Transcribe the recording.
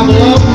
I love